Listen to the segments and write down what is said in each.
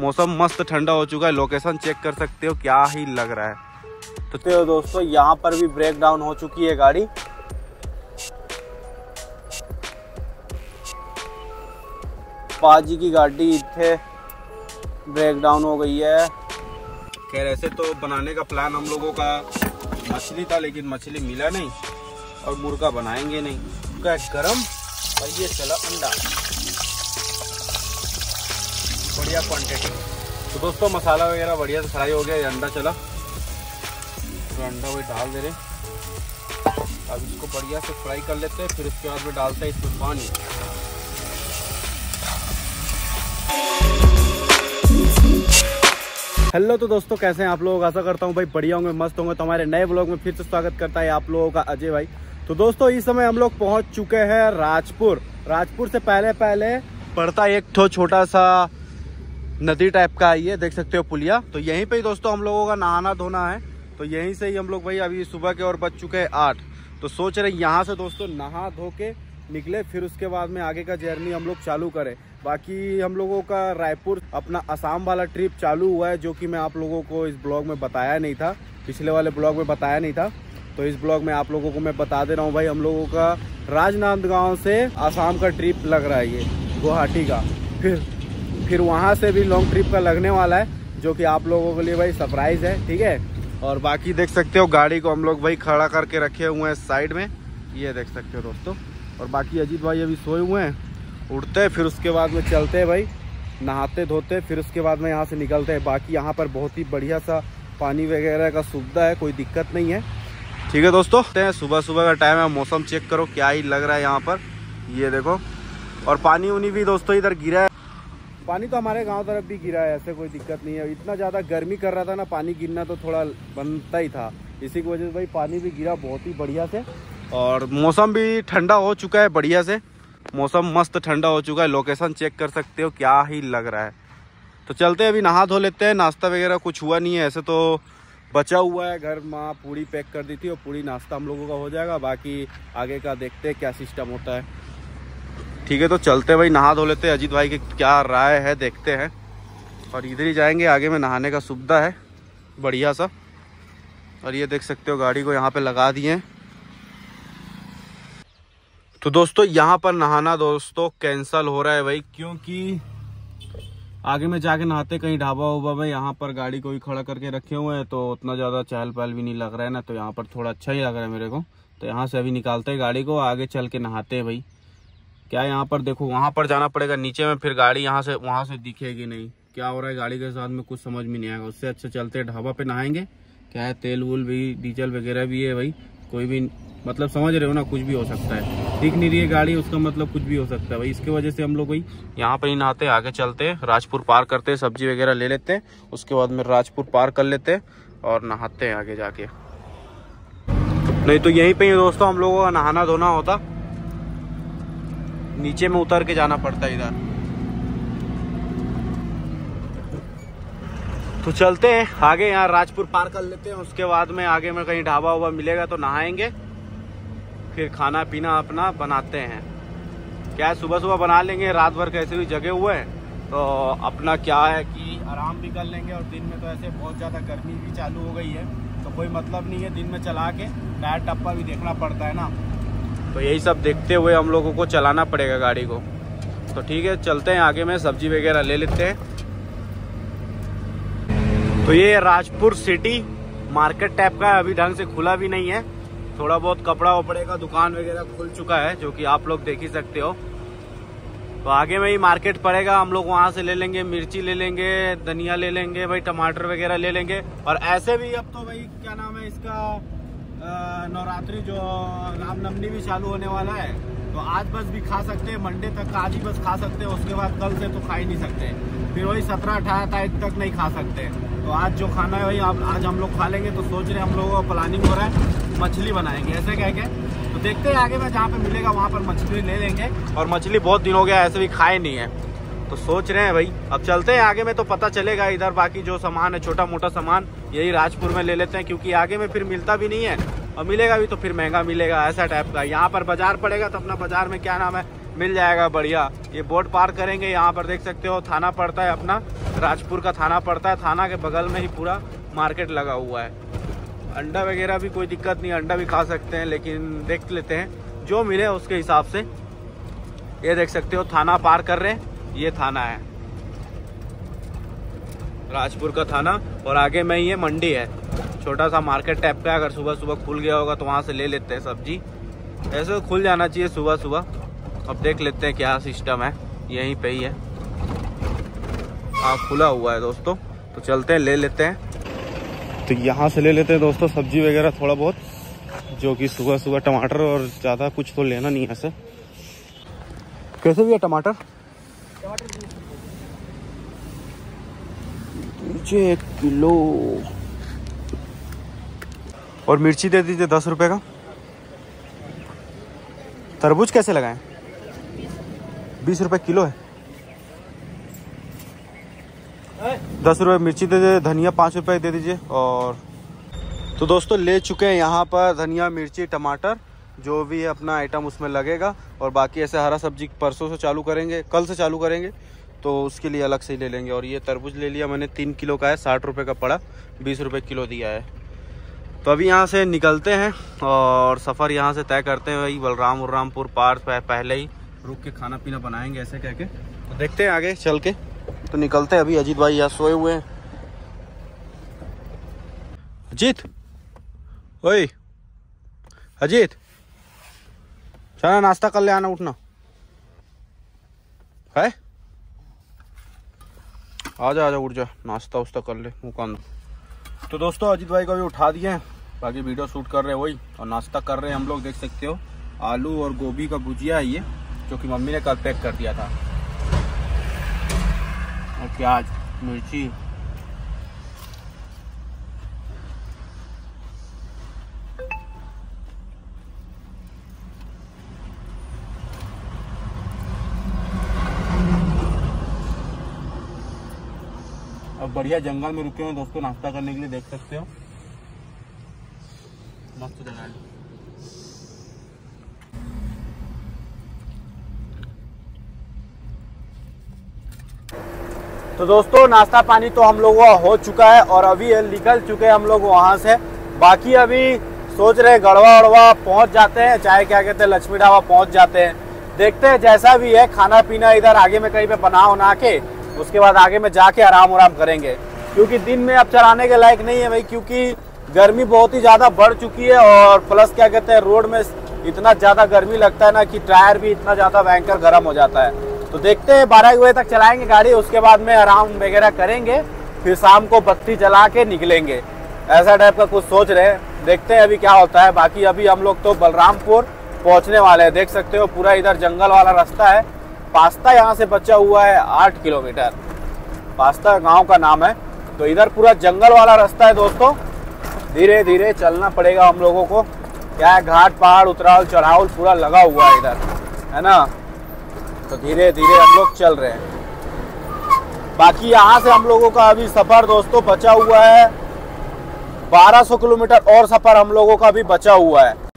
मौसम मस्त ठंडा हो चुका है लोकेशन चेक कर सकते हो क्या ही लग रहा है। तो, तो दोस्तों यहाँ पर भी ब्रेक डाउन हो चुकी है गाड़ी। पाजी की गाड़ी इतने ब्रेक डाउन हो गई है। खैर ऐसे तो बनाने का प्लान हम लोगों का मछली था लेकिन मछली मिला नहीं और मुर्गा बनाएँगे नहीं। मुर्गा गरम और ये चला अंडा। बढ़िया क्वांटिटी तो दोस्तों, मसाला वगैरह बढ़िया से फ्राई हो गया अंडा चला। तो अंडा वही डाल दे रहे अब इसको बढ़िया से फ्राई कर लेते हैं, फिर उसके बाद में डालते हैं इसमें पानी। हेलो तो दोस्तों, कैसे हैं आप लोग? आशा करता हूँ भाई बढ़िया होंगे, मस्त होंगे। तो हमारे नए ब्लॉग में फिर से स्वागत करता है आप लोगों का अजय भाई। तो दोस्तों, इस समय हम लोग पहुँच चुके हैं राजपुर। राजपुर से पहले पहले पड़ता एक ठो छोटा सा नदी टाइप का आई है, देख सकते हो पुलिया। तो यहीं पे ही दोस्तों हम लोगों का नहाना धोना है। तो यहीं से ही हम लोग भाई अभी सुबह के और बज चुके हैं आठ। तो सोच रहे यहाँ से दोस्तों नहा धो के निकले, फिर उसके बाद में आगे का जर्नी हम लोग चालू करें। बाकी हम लोगों का रायपुर अपना असम वाला ट्रिप चालू हुआ है, जो कि मैं आप लोगों को इस ब्लॉग में बताया नहीं था। पिछले वाले ब्लॉग में बताया नहीं था। तो इस ब्लॉग में आप लोगों को मैं बता दे रहा हूँ भाई, हम लोगों का राजनांदगांव से आसाम का ट्रिप लग रहा है ये, गुवाहाटी का। फिर फिर वहाँ से भी लॉन्ग ट्रिप का लगने वाला है, जो कि आप लोगों के लिए भाई सरप्राइज़ है, ठीक है? और बाकी देख सकते हो, गाड़ी को हम लोग भाई खड़ा करके रखे हुए हैं साइड में। ये देख सकते हो दोस्तों। और बाकी अजीत भाई अभी सोए हुए हैं, उठते हैं, फिर उसके बाद में चलते हैं भाई। नहाते धोते, फिर उसके बाद में यहाँ से निकलते हैं। बाकी यहाँ पर बहुत ही बढ़िया सा पानी वगैरह का सुविधा है, कोई दिक्कत नहीं है। ठीक है दोस्तों सुबह सुबह का टाइम है, मौसम चेक करो, क्या ही लग रहा है यहाँ पर। ये देखो। और पानी उनी भी दोस्तों इधर गिरा है। पानी तो हमारे गाँव तरफ़ भी गिरा है, ऐसे कोई दिक्कत नहीं है। इतना ज़्यादा गर्मी कर रहा था ना, पानी गिरना तो थोड़ा बनता ही था। इसी की वजह से भाई पानी भी गिरा बहुत ही बढ़िया से। और मौसम भी ठंडा हो चुका है बढ़िया से। मौसम मस्त ठंडा हो चुका है, लोकेशन चेक कर सकते हो, क्या ही लग रहा है। तो चलते हैं, अभी नहा धो लेते हैं, नाश्ता वगैरह कुछ हुआ नहीं है, ऐसे तो बचा हुआ है, घर माँ पूरी पैक कर दी थी और पूरी नाश्ता हम लोगों का हो जाएगा। बाकी आगे का देखते हैं क्या सिस्टम होता है। ठीक है तो चलते भाई, नहा धो लेते अजीत भाई की क्या राय है, देखते हैं। और इधर ही जाएँगे, आगे में नहाने का सुविधा है, बढ़िया सा। और ये देख सकते हो, गाड़ी को यहाँ पे लगा दिए। तो दोस्तों, यहाँ पर नहाना दोस्तों कैंसल हो रहा है भाई, क्योंकि आगे में जाके नहाते कहीं ढाबा उबा में यहाँ पर गाड़ी को ही खड़ा करके रखे हुए हैं तो उतना ज़्यादा चहल पहल भी नहीं लग रहा है ना तो यहाँ पर थोड़ा अच्छा ही लग रहा है मेरे को। तो यहाँ से अभी निकालते हैं गाड़ी को, आगे चल के नहाते हैं भाई। क्या यहाँ पर देखो, वहाँ पर जाना पड़ेगा, नीचे में फिर गाड़ी यहाँ से, वहाँ से दिखेगी नहीं। क्या हो रहा है, गाड़ी के साथ में कुछ समझ में नहीं आएगा। उससे अच्छा चलते ढाबा पे नहाएँगे। क्या है, तेल वूल भी, डीजल वगैरह भी है भाई। कोई भी मतलब समझ रहे हो ना, कुछ भी हो सकता है। दिख नहीं रही है गाड़ी, उसका मतलब कुछ भी हो सकता है भाई। इसके वजह से हम लोग भाई यहाँ पे ही नहाते आगे चलते राजपुर पार करते सब्ज़ी वगैरह ले लेते हैं। उसके बाद में राजपुर पार कर लेते और नहाते हैं आगे जाके। नहीं तो यहीं पे ही दोस्तों, हम लोगों का नहाना धोना होता। नीचे में उतर के जाना पड़ता है इधर। तो चलते हैं, आगे यहाँ राजपुर पार कर लेते हैं, उसके बाद में आगे में कहीं ढाबा उबा मिलेगा तो नहाएँगे, फिर खाना पीना अपना बनाते हैं। क्या है, सुबह सुबह बना लेंगे, रात भर कैसे भी जगे हुए हैं तो अपना क्या है कि आराम भी कर लेंगे और दिन में तो ऐसे बहुत ज़्यादा गर्मी भी चालू हो गई है तो कोई मतलब नहीं है, दिन में चला के टायर टप्पा भी देखना पड़ता है ना। तो यही सब देखते हुए हम लोगों को चलाना पड़ेगा गाड़ी को। तो ठीक है, चलते हैं आगे, में सब्ज़ी वगैरह ले लेते हैं। तो ये राजपुर सिटी मार्केट टाइप का अभी ढंग से खुला भी नहीं है। थोड़ा बहुत कपड़ा वपड़े का दुकान वगैरह खुल चुका है, जो कि आप लोग देख ही सकते हो। तो आगे में ही मार्केट पड़ेगा, हम लोग वहाँ से ले लेंगे, मिर्ची ले लेंगे, धनिया ले लेंगे, भाई टमाटर वगैरह ले लेंगे। और ऐसे भी अब तो भाई, क्या नाम है इसका? नवरात्रि जो रामनवमी भी चालू होने वाला है तो आज बस भी खा सकते हैं, मंडे तक आज ही बस खा सकते हैं, उसके बाद कल से तो खा ही नहीं सकते। फिर वही सत्रह, अठारह तारीख तक नहीं खा सकते। तो आज जो खाना है वही आज हम लोग खा लेंगे तो सोच रहे हम लोगों का प्लानिंग हो रहा है, मछली बनाएँगे। ऐसे कह के तो देखते हैं आगे में जहाँ पे मिलेगा, वहाँ पर मछली ले लेंगे। और मछली बहुत दिन हो गया, ऐसे भी खाए नहीं है। तो सोच रहे हैं भाई। अब चलते हैं, आगे में तो पता चलेगा इधर बाकी जो सामान है, छोटा मोटा सामान, यही राजपुर में ले लेते हैं, क्योंकि आगे में फिर मिलता भी नहीं है। और मिलेगा भी तो फिर महँगा मिलेगा, ऐसा टाइप का। यहाँ पर बाज़ार पड़ेगा तो अपना बाज़ार में क्या नाम है, मिल जाएगा, बढ़िया। ये बोर्ड पार करेंगे, यहाँ पर देख सकते हो, थाना पड़ता है अपना। राजपुर का थाना पड़ता है, थाना के बगल में ही पूरा मार्केट लगा हुआ है। अंडा वगैरह भी कोई दिक्कत नहीं, अंडा भी खा सकते हैं, लेकिन देख लेते हैं, जो मिले उसके हिसाब से। ये देख सकते हो, थाना पार कर रहे हैं। ये थाना है। राजपुर का थाना, और आगे में ये मंडी है। छोटा सा मार्केट टाइप का अगर सुबह सुबह खुल गया होगा तो वहाँ से ले लेते हैं सब्ज़ी। ऐसे तो खुल जाना चाहिए सुबह सुबह अब देख लेते हैं क्या सिस्टम है। यहीं पे ही है। हाँ खुला हुआ है दोस्तों। तो चलते हैं, ले लेते हैं। तो यहाँ से ले लेते हैं दोस्तों सब्ज़ी वगैरह थोड़ा बहुत, जो कि सुबह सुबह टमाटर और ज़्यादा कुछ तो लेना नहीं है ऐसे। कैसे भी है टमाटर? एक किलो। और मिर्ची दे दीजिए दस रुपए का। तरबूज कैसे लगाएँ? बीस रुपए किलो है। दस रुपये मिर्ची दे दीजिए, धनिया पाँच रुपये दे दीजिए और तो दोस्तों, ले चुके हैं यहाँ पर धनिया, मिर्ची, टमाटर। जो भी अपना आइटम उसमें लगेगा और बाकी ऐसे हरा सब्ज़ी परसों से चालू करेंगे, कल से चालू करेंगे तो उसके लिए अलग से ही ले लेंगे। और ये तरबूज ले लिया मैंने, तीन किलो का है, साठ रुपये का पड़ा, बीस रुपये किलो दिया है। तो अभी यहाँ से निकलते हैं और सफ़र यहाँ से तय करते हैं वही बलराम उर्रामपुर पार पहले ही रुक के खाना पीना बनाएँगे ऐसे कह के। तो देखते हैं आगे चल के। तो निकलते हैं अभी, अजीत भाई यहाँ सोए हुए हैं। अजीत! ओए! अजीत! चला, नाश्ता कर ले, आना, उठना। है? आजा आजा, उठ जा। नाश्ता उस्ता कर ले मुकान तो दोस्तों, अजीत भाई को भी उठा दिए बाकी वीडियो शूट कर रहे हैं वही, और नाश्ता कर रहे हैं हम लोग, देख सकते हो। आलू और गोभी का भुजिया है ये, जो कि मम्मी ने कल पैक कर दिया था। और प्याज, मिर्ची बढ़िया जंगल में रुके हुए दोस्तों, नाश्ता करने के लिए देख सकते हो। मस्त जगह है। तो दोस्तों, नाश्ता पानी तो हम लोगों का हो चुका है और अभी निकल चुके हैं हम लोग वहाँ से। बाकी अभी सोच रहे गड़वा वड़वा पहुँच जाते हैं, चाहे क्या कहते हैं, लक्ष्मी ढाबा पहुँच जाते हैं। देखते हैं, जैसा भी है, खाना पीना इधर आगे में कहीं पे बना उना के उसके बाद आगे में जाके आराम आराम करेंगे। क्योंकि दिन में अब चलाने के लायक नहीं है भाई, क्योंकि गर्मी बहुत ही ज़्यादा बढ़ चुकी है और प्लस क्या कहते हैं रोड में इतना ज़्यादा गर्मी लगता है ना कि टायर भी इतना ज़्यादा भयंकर गर्म हो जाता है। तो देखते हैं बारह बजे तक चलाएँगे गाड़ी, उसके बाद में आराम वगैरह करेंगे, फिर शाम को बत्ती जला के निकलेंगे। ऐसा टाइप का कुछ सोच रहे हैं। देखते हैं अभी क्या होता है। बाकी अभी हम लोग तो बलरामपुर पहुँचने वाले हैं। देख सकते हो, पूरा इधर जंगल वाला रास्ता है। पास्ता यहाँ से बचा हुआ है आठ किलोमीटर। पास्ता गाँव का नाम है। तो इधर पूरा जंगल वाला रास्ता है दोस्तों। धीरे धीरे चलना पड़ेगा हम लोगों को। क्या है? घाट, पहाड़ उतराव चढ़ाव पूरा लगा हुआ है इधर। है ना? तो धीरे धीरे हम लोग चल रहे हैं। बाकी यहाँ से हम लोगों का अभी सफ़र दोस्तों बचा हुआ है। 1200 किलोमीटर और सफ़र हम लोगों का भी बचा हुआ है।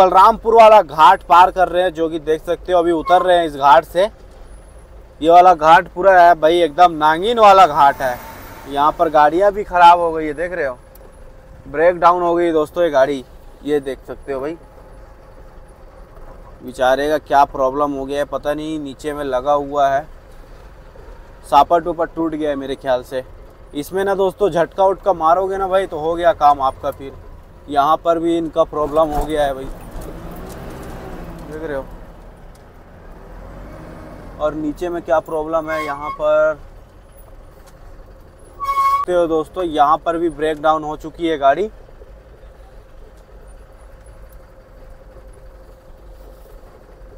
बलरामपुर वाला घाट पार कर रहे हैं, जो कि देख सकते हो अभी उतर रहे हैं इस घाट से। ये वाला घाट पूरा है भाई, एकदम नांगीन वाला घाट है। यहाँ पर गाड़ियाँ भी खराब हो गई है, देख रहे हो? ब्रेक डाउन हो गई दोस्तों ये गाड़ी। ये देख सकते हो भाई। बेचारे का क्या प्रॉब्लम हो गया है, पता नहीं, नीचे में लगा हुआ है। सापर टूपर टूट गया है मेरे ख्याल से। इसमें ना दोस्तों झटका उटका मारोगे ना भाई तो हो गया काम आपका फिर। यहाँ पर भी इनका प्रॉब्लम हो गया है भाई। देख रहे हो। और नीचे में क्या प्रॉब्लम है? यहाँ पर तो दोस्तों, यहाँ पर भी ब्रेक डाउन हो चुकी है गाड़ी।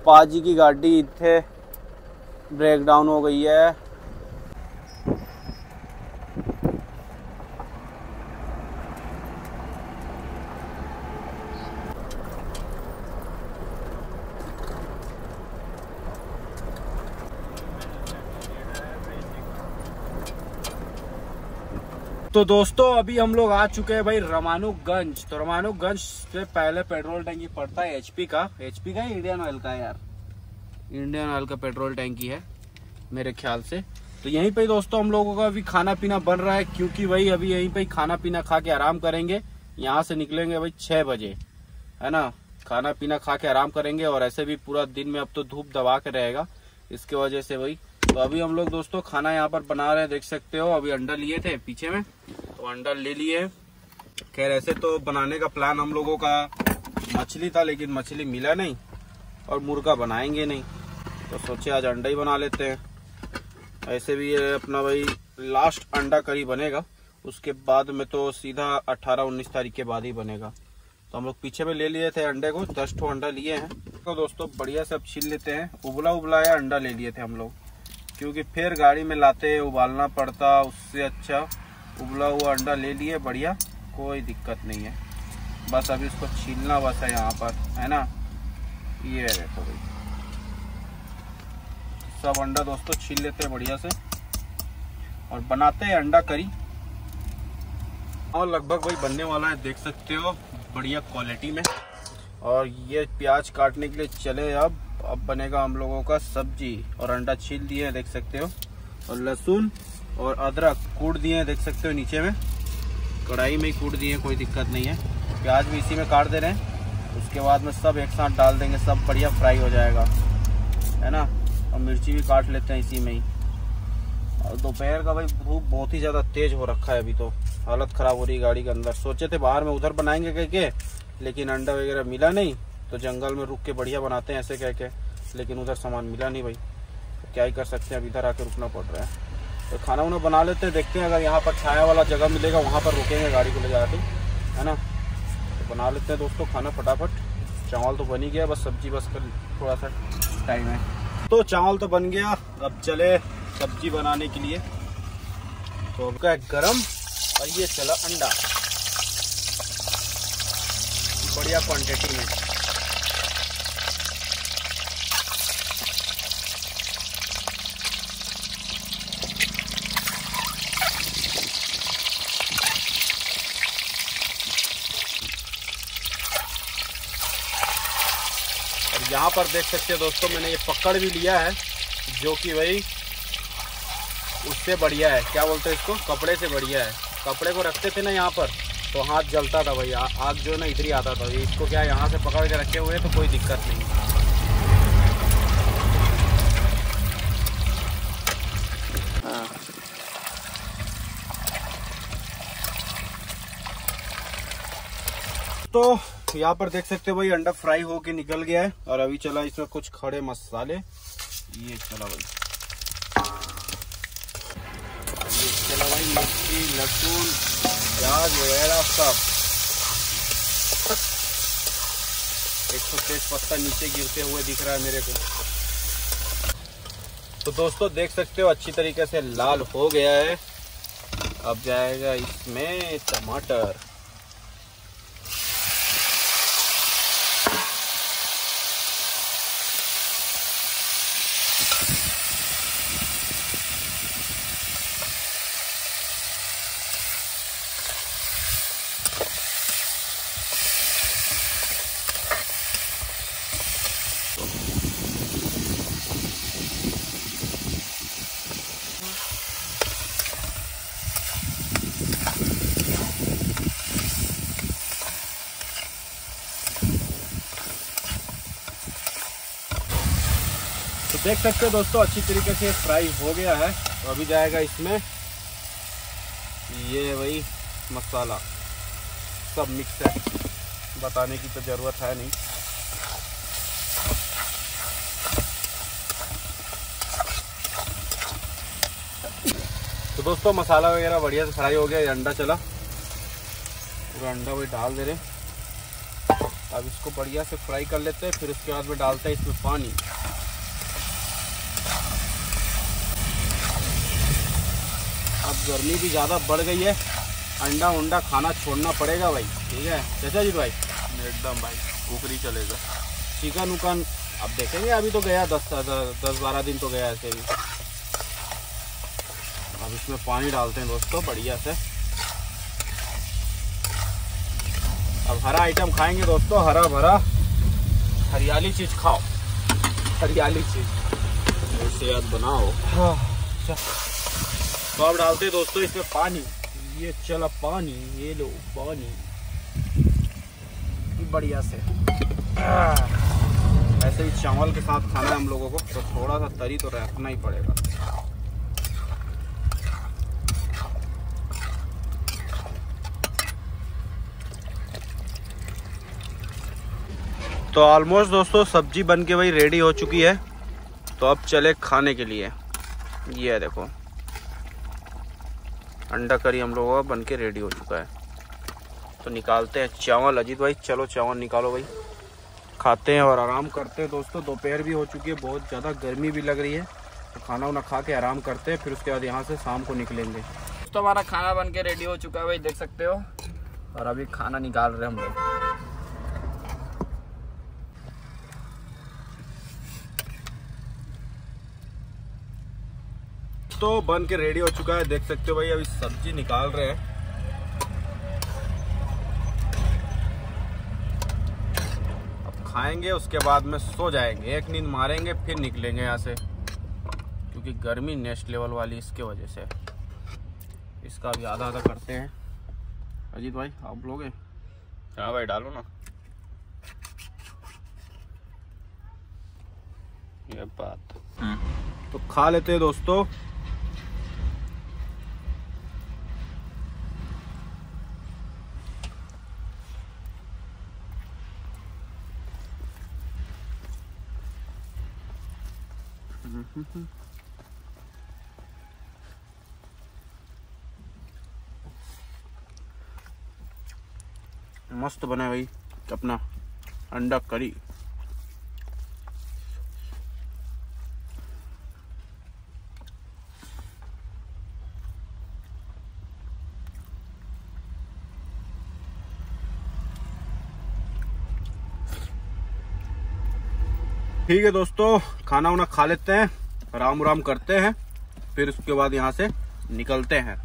पाजी की गाड़ी इतने ब्रेक डाउन हो गई है। तो दोस्तों, अभी हम लोग आ चुके हैं भाई रमानुगंज। तो रमानुगंज से पहले पेट्रोल टैंकी पड़ता है एचपी का। एचपी का इंडियन ऑयल का यार? इंडियन ऑयल का पेट्रोल टैंकी है मेरे ख्याल से। तो यहीं पे दोस्तों हम लोगों का अभी खाना पीना बन रहा है, क्योंकि भाई अभी यहीं पे खाना पीना खा के आराम करेंगे। यहाँ से निकलेंगे भाई छह बजे, है ना? खाना पीना खा के आराम करेंगे और ऐसे भी पूरा दिन में अब तो धूप दबा के रहेगा। इसके वजह से भाई तो अभी हम लोग दोस्तों खाना यहाँ पर बना रहे हैं, देख सकते हो। अभी अंडा लिए थे पीछे में तो अंडा ले लिए। खैर, ऐसे तो बनाने का प्लान हम लोगों का मछली था, लेकिन मछली मिला नहीं और मुर्गा बनाएँगे नहीं। तो सोचे आज अंडा ही बना लेते हैं। ऐसे भी अपना भाई लास्ट अंडा करी बनेगा। उसके बाद में तो सीधा 18-19 तारीख के बाद ही बनेगा। तो हम लोग पीछे में ले लिए थे अंडे को, दस ठो अंडा लिए हैं। तो दोस्तों बढ़िया से अब छील लेते हैं। उबला उबलाया अंडा ले लिए थे हम लोग। क्योंकि फिर गाड़ी में लाते, उबालना पड़ता, उससे अच्छा उबला हुआ अंडा ले लिए, बढ़िया, कोई दिक्कत नहीं है। बस अभी इसको छीलना बस है यहाँ पर, है ना? ये देखो भाई। सब अंडा दोस्तों छील लेते हैं बढ़िया से। और बनाते हैं अंडा करी। और लगभग भाई बनने वाला है, देख सकते हो, बढ़िया क्वालिटी में। और ये प्याज काटने के लिए चले अब। अब बनेगा हम लोगों का सब्ज़ी और अंडा छील दिए हैं, देख सकते हो। और लहसुन और अदरक कूट दिए हैं, देख सकते हो नीचे में। कढ़ाई में ही कूट दिए कोई दिक्कत नहीं है। प्याज भी इसी में काट दे रहे हैं। उसके बाद में सब एक साथ डाल देंगे, सब बढ़िया फ्राई हो जाएगा। है ना? और मिर्ची भी काट लेते हैं इसी में ही। और दोपहर का भाई धूप बहुत ही ज़्यादा तेज हो रखा है अभी तो। हालत ख़राब हो रही है गाड़ी के अंदर। सोचे थे बाहर में उधर बनाएँगे कह के लेकिन अंडा वगैरह मिला नहीं तो जंगल में रुक के बढ़िया बनाते हैं ऐसे कह के, लेकिन उधर सामान मिला नहीं भाई। तो क्या ही कर सकते हैं, अब इधर आके रुकना पड़ रहा है। तो खाना वाना बना लेते हैं, देखते हैं अगर यहाँ पर छाया वाला जगह मिलेगा, वहाँ पर रुकेंगे गाड़ी को ले जाके, है ना? तो बना लेते हैं दोस्तों खाना फटाफट। चावल तो बन ही गया, बस सब्ज़ी बस कर थोड़ा सा टाइम है। तो चावल तो बन गया, अब चले सब्ज़ी बनाने के लिए। तो गरम, और ये चला अंडा। बढ़िया क्वांटिटी में। यहाँ पर देख सकते हैं दोस्तों, मैंने ये पकड़ भी लिया है, जो कि भाई उससे बढ़िया है। क्या बोलते हैं इसको? कपड़े से बढ़िया है। कपड़े को रखते थे ना यहाँ पर? तो हाथ जलता था भाई आग जो है ना इधर ही आता था। इसको क्या यहाँ से पकड़ के रखे हुए तो कोई दिक्कत नहीं। तो यहाँ पर देख सकते हो भाई, अंडा फ्राई होके निकल गया है, और अभी चला इसमें कुछ खड़े मसाले। ये चला भाई। ये चला भाई, मिर्ची, लहसुन प्याज वगैरह सब एक सौ तेज पत्ता नीचे गिरते हुए दिख रहा है मेरे को तो दोस्तों, देख सकते हो, अच्छी तरीके से लाल हो गया है। अब जाएगा इसमें टमाटर। देख सकते हो दोस्तों, अच्छी तरीके से फ्राई हो गया है। तो अभी जाएगा इसमें। ये वही मसाला। सब मिक्स है। बताने की तो ज़रूरत है नहीं। तो दोस्तों, मसाला वगैरह बढ़िया से फ्राई हो गया। ये अंडा चला। पूरा अंडा वही डाल दे रहे अब इसको बढ़िया से फ्राई कर लेते हैं। फिर उसके बाद में डालते हैं इसमें पानी। गर्मी भी ज़्यादा बढ़ गई है। अंडा उंडा खाना छोड़ना पड़ेगा भाई ठीक है? चाचा जी भाई? एकदम भाई कुकरी चलेगा चिकन उकन अब देखेंगे अभी तो गया दस दस बारह दिन तो गया ऐसे भी। अब इसमें पानी डालते हैं दोस्तों बढ़िया से। अब हरा आइटम खाएँगे दोस्तों हरा भरा। हरियाली चीज़ खाओ। हरियाली चीज़। सेहत बनाओ। हाँ तो अब डालते हैं दोस्तों, इसमें पानी। ये चला पानी, ये लो, पानी। बढ़िया से। ऐसे ही चावल के साथ खाना है हम लोगों को तो थोड़ा सा तरी तो रखना ही पड़ेगा। तो ऑलमोस्ट दोस्तों, सब्ज़ी बन के भाई रेडी हो चुकी है। तो अब चले खाने के लिए। ये देखो। अंडा करी हम लोगों का बन के रेडी हो चुका है। तो निकालते हैं चावल। अजीत भाई, चलो चावल निकालो भाई। खाते हैं और आराम करते हैं दोस्तों। दोपहर भी हो चुकी है, बहुत ज़्यादा गर्मी भी लग रही है। तो खाना वाना खा के आराम करते हैं, फिर उसके बाद यहाँ से शाम को निकलेंगे। तो हमारा खाना बन के रेडी हो चुका है भाई, देख सकते हो। और अभी खाना निकाल रहे हम लोग। तो बन के रेडी हो चुका है। देख सकते हो भाई अभी सब्ज़ी निकाल रहे हैं। अब खाएँगे उसके बाद में सो जाएँगे। एक नींद मारेंगे फिर निकलेंगे यहाँ से। क्योंकि गर्मी नेक्स्ट लेवल वाली इसके वजह से। इसका भी आधा आधा करते हैं। अजीत भाई आप लोगे? हाँ भाई डालो ना। ये बात। तो खा लेते हैं दोस्तों। मस्त बना भाई अपना अंडा करी। ठीक है दोस्तों खाना वाना खा लेते हैं। आराम राम करते हैं फिर उसके बाद यहाँ से निकलते हैं।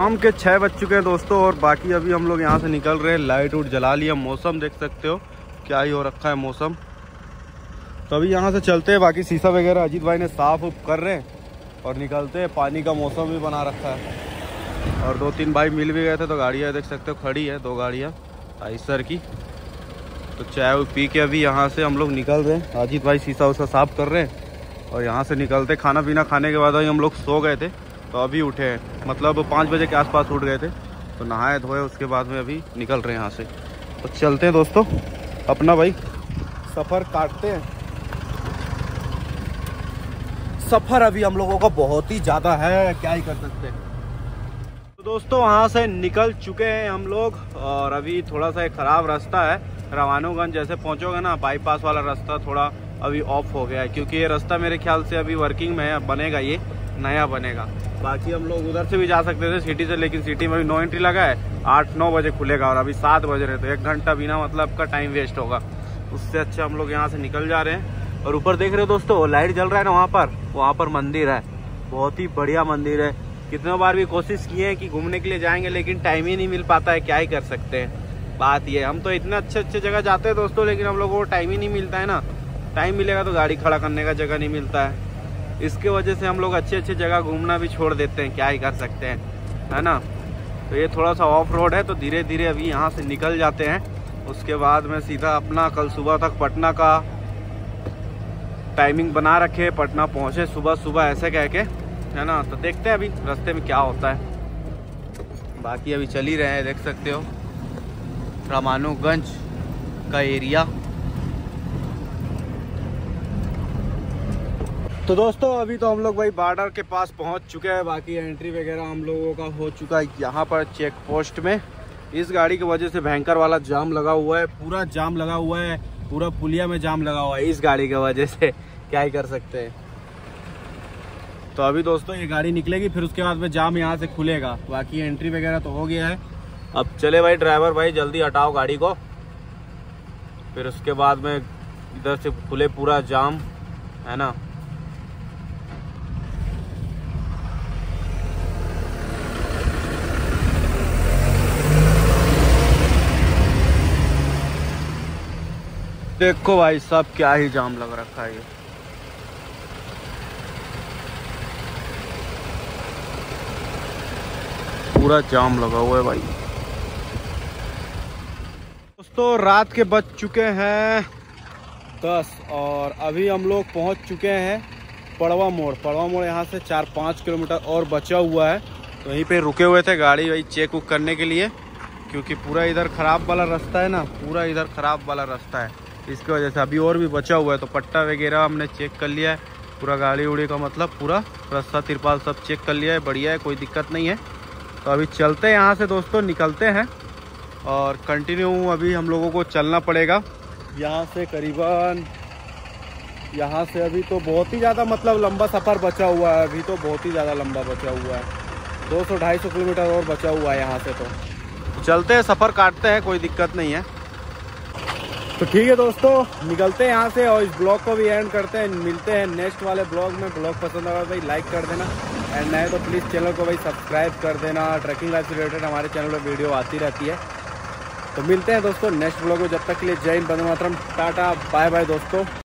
शाम के छः बज चुके हैं दोस्तों, और बाकी अभी हम लोग यहाँ से निकल रहे हैं। लाइट उट जला लिया, मौसम देख सकते हो। क्या ही हो रखा है मौसम। तो अभी यहाँ से चलते हैं, बाकी शीशा वगैरह अजीत भाई ने साफ़ उफ कर रहे हैं और निकलते हैं। पानी का मौसम भी बना रखा है। और दो तीन भाई मिल भी गए थे तो गाड़ियाँ देख सकते हो, खड़ी है दो गाड़ियाँ आइसर की। तो चाय पी के अभी यहाँ से हम लोग निकल रहे हैं। अजीत भाई शीशा उसा साफ़ कर रहे हैं। और यहाँ से निकलते खाना पीना खाने के बाद अभी हम लोग सो गए थे। तो अभी उठे हैं। मतलब पाँच बजे के आसपास उठ गए थे। तो नहाए धोए, उसके बाद में अभी निकल रहे हैं यहाँ से। तो चलते हैं दोस्तों, अपना भाई। सफ़र काटते हैं। सफ़र अभी हम लोगों का बहुत ही ज़्यादा है, क्या ही कर सकते हैं। तो दोस्तों, वहाँ से निकल चुके हैं हम लोग, और अभी थोड़ा सा एक ख़राब रास्ता है। रवानोगंज जैसे पहुँचोगे ना बाईपास वाला रास्ता थोड़ा अभी ऑफ़ हो गया है, क्योंकि ये रास्ता मेरे ख्याल से अभी वर्किंग में है, बनेगा ये। नया बनेगा। बाकी हम लोग उधर से भी जा सकते थे सिटी से, लेकिन सिटी में भी नो एंट्री लगा है। आठ, नौ बजे खुलेगा और अभी सात बज रहे तो एक घंटा बिना मतलब का टाइम वेस्ट होगा। उससे अच्छा हम लोग यहाँ से निकल जा रहे हैं। और ऊपर देख रहे हो दोस्तों लाइट जल रहा है ना वहाँ पर? वहाँ पर मंदिर है। बहुत ही बढ़िया मंदिर है। कितने बार भी कोशिश किए हैं कि घूमने के लिए जाएँगे, लेकिन टाइम ही नहीं मिल पाता है, क्या ही कर सकते हैं। बात ये हम तो इतने अच्छे अच्छे जगह जाते हैं दोस्तों, लेकिन हम लोगों को टाइम ही नहीं मिलता है ना। टाइम मिलेगा तो गाड़ी खड़ा करने का जगह नहीं मिलता है। इसके वजह से हम लोग अच्छे अच्छे जगह घूमना भी छोड़ देते हैं, क्या ही कर सकते हैं, है ना? तो ये थोड़ा सा ऑफ़ रोड है तो धीरे धीरे अभी यहाँ से निकल जाते हैं। उसके बाद में सीधा अपना कल सुबह तक पटना का टाइमिंग बना रखे, पटना पहुँचे सुबह सुबह ऐसे कह के, है ना? तो देखते हैं अभी रास्ते में क्या होता है। बाकी अभी चल ही रहे हैं, देख सकते हो। रामानुगंज का एरिया तो दोस्तों, अभी तो हम लोग भाई बॉर्डर के पास पहुँच चुके हैं। बाकी एंट्री वगैरह हम लोगों का हो चुका है यहाँ पर चेक पोस्ट में। इस गाड़ी की वजह से भयंकर वाला जाम लगा हुआ है, पूरा जाम लगा हुआ है, पूरा पुलिया में जाम लगा हुआ है। इस गाड़ी की वजह से क्या ही कर सकते हैं। तो अभी दोस्तों, ये गाड़ी निकलेगी, फिर उसके बाद में जाम यहाँ से खुलेगा। बाकी एंट्री वगैरह तो हो गया है। अब चले भाई ड्राइवर भाई जल्दी हटाओ गाड़ी को। फिर उसके बाद में इधर से खुले पूरा जाम, है ना? देखो भाई सब क्या ही जाम लग रखा है ये। पूरा जाम लगा हुआ है भाई। दोस्तों, रात के बज चुके हैं दस और अभी हम लोग पहुँच चुके हैं पड़वा मोड़। पड़वा मोड़ यहाँ से चार पाँच किलोमीटर और बचा हुआ है। तो वहीं पे रुके हुए थे गाड़ी वही चेक उक करने के लिए, क्योंकि पूरा इधर ख़राब वाला रास्ता है ना, पूरा इधर ख़राब वाला रास्ता है। इसकी वजह से अभी और भी बचा हुआ है तो पट्टा वगैरह हमने चेक कर लिया है। पूरा गाड़ी उड़ी का मतलब पूरा रास्ता तिरपाल सब चेक कर लिया है, बढ़िया है, कोई दिक्कत नहीं है। तो अभी चलते हैं यहाँ से दोस्तों, निकलते हैं और कंटिन्यू अभी हम लोगों को चलना पड़ेगा। यहाँ से करीबन, यहाँ से अभी तो बहुत ही ज़्यादा मतलब लंबा सफ़र बचा हुआ है, अभी तो बहुत ही ज़्यादा लंबा बचा हुआ है। दो सौ ढाई सौ किलोमीटर और बचा हुआ है यहाँ से तो। चलते हैं, सफ़र काटते हैं, कोई दिक्कत नहीं है। तो ठीक है दोस्तों, निकलते हैं यहाँ से और इस ब्लॉग को भी एंड करते हैं। मिलते हैं नेक्स्ट वाले ब्लॉग में। ब्लॉग पसंद आया भाई लाइक कर देना। एंड नए तो प्लीज़ चैनल को भाई सब्सक्राइब कर देना। ट्रैकिंग लाइफ से रिलेटेड हमारे चैनल पर वीडियो आती रहती है। तो मिलते हैं दोस्तों नेक्स्ट ब्लॉग में। जब तक के लिए जय हिंद बंदे मातरम। टाटा बाय बाय दोस्तों।